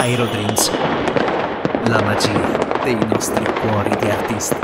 Aerodreams. La magia dei nostri cuori di artisti.